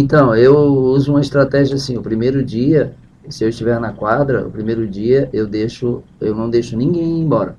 Então, eu uso uma estratégia assim, o primeiro dia, se eu estiver na quadra, o primeiro dia eu deixo, eu não deixo ninguém embora.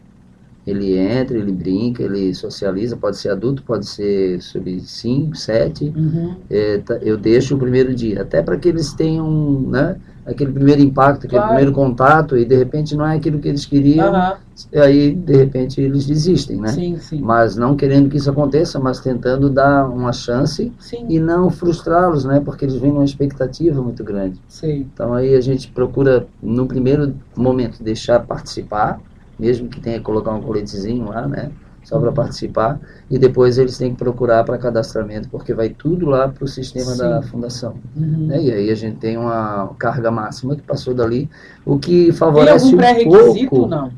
Ele entra, ele brinca, ele socializa, pode ser adulto, pode ser sub 5, 7. Uhum. É, tá- eu deixo o primeiro dia, até para que eles tenham né, aquele primeiro impacto, aquele Claro. primeiro contato, e de repente não é aquilo que eles queriam, Aham. e aí de repente eles desistem, né? Sim, sim. Mas não querendo que isso aconteça, mas tentando dar uma chance Sim, e não frustrá-los, né? Porque eles vêm numa expectativa muito grande. Então aí a gente procura, no primeiro momento, deixar participar, mesmo que tenha que colocar um coletezinho lá, né? Só para participar. E depois eles têm que procurar para cadastramento, porque vai tudo lá para o sistema da Sim. fundação. Uhum. né? E aí a gente tem uma carga máxima que passou dali, o que Tem favorece algum um pré-requisito? pouco. Não.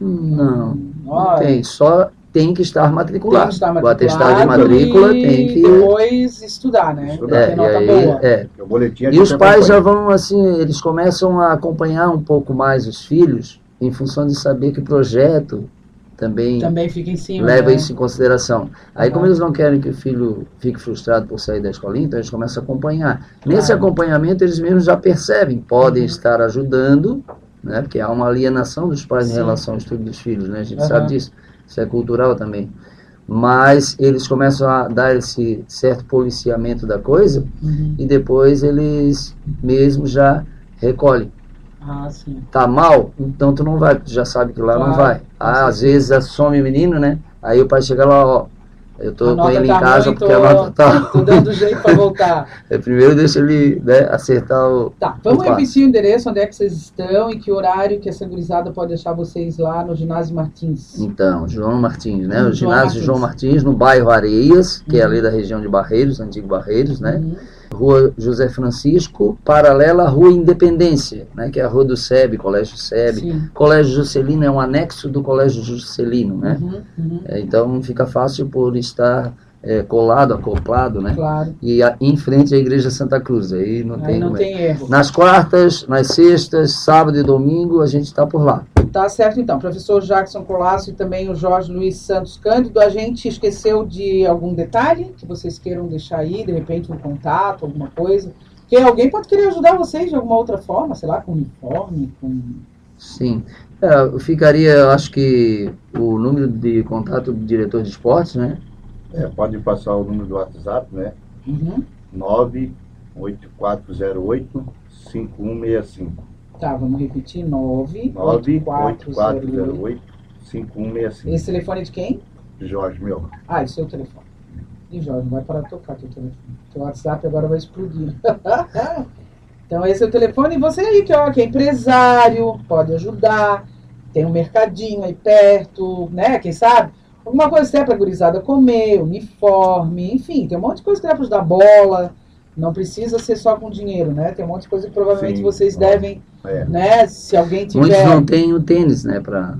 Não, não tem. Só tem que estar matriculado. Tem que estar O atestado de matriculado matrícula e tem que. depois estudar, né? Estudar. É, e, aí, é. O boletim a e os pais já acompanha. vão assim, eles começam a acompanhar um pouco mais os filhos em função de saber que o projeto também, Também em cima. leva né? isso em consideração. Aí, Aham. como eles não querem que o filho fique frustrado por sair da escolinha, então eles começam a acompanhar. Nesse Claro. acompanhamento, eles mesmos já percebem, podem Uhum. estar ajudando, né? Porque há uma alienação dos pais Sim. em relação ao estudo dos filhos, né? A gente Aham. sabe disso. Isso é cultural também. Mas eles começam a dar esse certo policiamento da coisa Uhum. e depois eles mesmos já recolhem. Ah, sim. Tá mal? Então tu não vai, tu já sabe que lá não Claro, vai. com Ah, às vezes some o menino, né? Aí o pai chega lá, ó, eu tô com ele em tá casa ruim, porque a nota tá. Tô dando jeito pra voltar. É, primeiro deixa ele né, acertar o. Tá, vamos repetir o endereço, onde é que vocês estão e que horário que essa gurizada pode deixar vocês lá no Ginásio Martins. Então, João Martins, né? Hum, O João ginásio Martins. João Martins, no bairro Areias, que é Uhum. ali da região de Barreiros, antigo Barreiros, né? Uhum. Rua José Francisco, paralela à Rua Independência, né? Que é a Rua do SEB, Colégio SEB. Sim. Colégio Juscelino é um anexo do Colégio Juscelino, né? Uhum, uhum, É, então fica fácil por estar é, colado, acoplado, né? Claro. E a- em frente à Igreja Santa Cruz. Aí não Aí tem. não como é. tem erro. Nas quartas, nas sextas, sábado e domingo a gente está por lá. Tá certo então. Professor Jackson Colasso e também o Jorge Luiz Santos Cândido. A gente esqueceu de algum detalhe que vocês queiram deixar aí, de repente um contato, alguma coisa. Que alguém pode querer ajudar vocês de alguma outra forma, sei lá, com uniforme, com. Sim. É, eu ficaria, eu acho que o número de contato do diretor de esportes, né? É, pode passar o número do WhatsApp, né? Uhum. 98408 5165. Tá, vamos repetir. 9 98408 5165. Esse telefone é de quem? Jorge, meu. Ah, esse é o telefone. E Jorge, não vai parar de tocar teu telefone. Teu WhatsApp agora vai explodir. então esse é o telefone. E você aí que, ó, que é empresário, pode ajudar. Tem um mercadinho aí perto, né? Quem sabe? Alguma coisa que der pra gurizada comer, uniforme, enfim, tem um monte de coisa que dá pra ajudar bola. Não precisa ser só com dinheiro, né? Tem um monte de coisa que provavelmente Sim, vocês ó. devem, É. né? Se alguém Muitos tiver. não têm o tênis, né? Pra,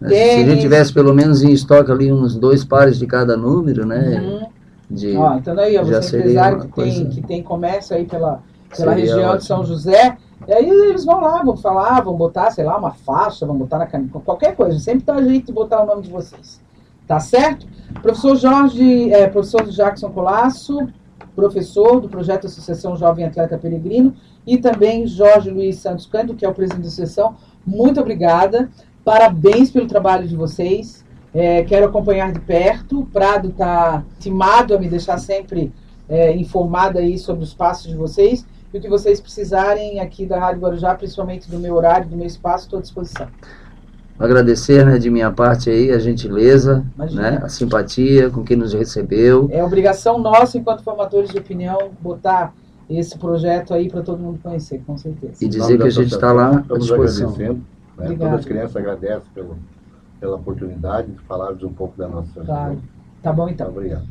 né, Se a Tênis. gente tivesse pelo menos em estoque ali uns dois pares de cada número, né? Uhum. De, Ó, então daí, ó, já você é seria empresário uma que tem, coisa- que tem comércio aí pela, pela Seria região de ótimo. São José, e aí eles vão lá, vão falar, vão botar, sei lá, uma faixa, vão botar na camisa, qualquer coisa, sempre dá jeito de botar o nome de vocês. Tá certo? Professor Jorge, é, professor Jackson Colasso, professor do projeto Associação Jovem Atleta Peregrino, e também Jorge Luiz Santos Cândido, que é o presidente da associação. Muito obrigada. Parabéns pelo trabalho de vocês. É, quero acompanhar de perto. O Prado está timado a me deixar sempre é, informada aí sobre os passos de vocês. E o que vocês precisarem aqui da Rádio Guarujá, principalmente do meu horário, do meu espaço, estou à disposição. Agradecer, né, de minha parte aí a gentileza, Imagina. né? A simpatia com quem nos recebeu. É obrigação nossa, enquanto formadores de opinião, botar esse projeto aí para todo mundo conhecer, com certeza. E dizer que a gente está lá à disposição. agradecendo. Né? Todas as crianças agradecem pelo, pela oportunidade de falarmos um pouco da nossa Claro. Tá bom então. Obrigado.